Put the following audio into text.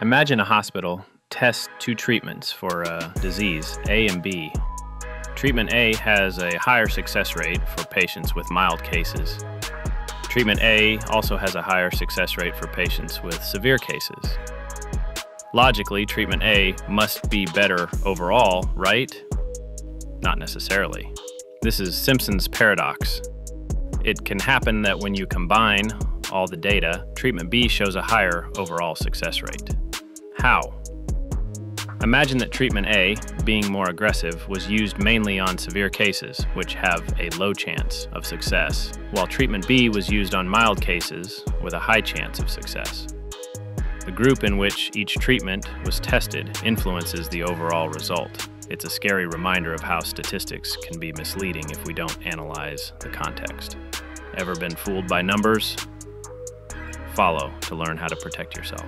Imagine a hospital tests two treatments for a disease, A and B. Treatment A has a higher success rate for patients with mild cases. Treatment A also has a higher success rate for patients with severe cases. Logically, treatment A must be better overall, right? Not necessarily. This is Simpson's paradox. It can happen that when you combine all the data, treatment B shows a higher overall success rate. How? Imagine that treatment A, being more aggressive, was used mainly on severe cases, which have a low chance of success, while treatment B was used on mild cases with a high chance of success. The group in which each treatment was tested influences the overall result. It's a scary reminder of how statistics can be misleading if we don't analyze the context. Ever been fooled by numbers? Follow to learn how to protect yourself.